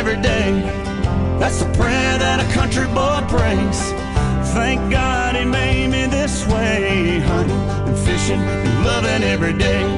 every day. That's the prayer that a country boy prays. Thank God he made me this way, hunting and fishing and loving every day.